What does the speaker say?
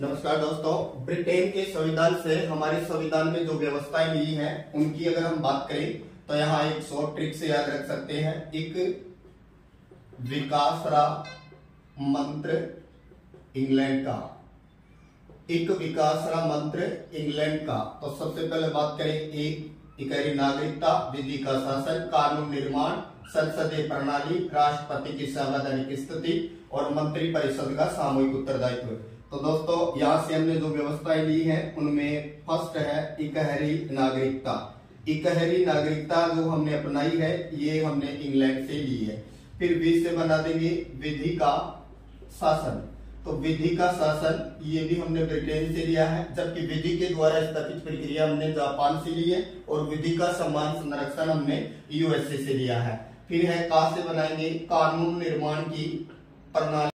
नमस्कार दोस्तों, ब्रिटेन के संविधान से हमारे संविधान में जो व्यवस्थाएँ ली हैं, उनकी अगर हम बात करें तो यहाँ एक शॉर्ट ट्रिक से याद रख सकते हैं। एक विकासरा मंत्र इंग्लैंड का। एक विकासरा मंत्र इंग्लैंड का। तो सबसे पहले बात करें एक इकहरी नागरिकता विधि का शासन, कानून निर्माण, संसदीय प्रणाली, राष्ट्रपति की संवैधानिक स्थिति और मंत्री परिषद का सामूहिक उत्तरदायित्व। तो दोस्तों, यहाँ से हमने जो व्यवस्थाएँ ली हैं, उनमें फ़र्स्ट है इकहरी नागरिकता। इकहरी नागरिकता जो हमने अपनाई है, ये हमने इंग्लैंड से ली है। फिर बी से बना देंगे विधि का शासन। तो विधि का शासन, ये भी हमने ब्रिटेन से लिया है, जबकि विधि के द्वारा स्थापित प्रक्रिया हमने जापान से ली है, और विधि का सम्मान संरक्षण हमने यूएसए से लिया है। फिर है का से बनाएँगे? कानून निर्माण की प्रणाली।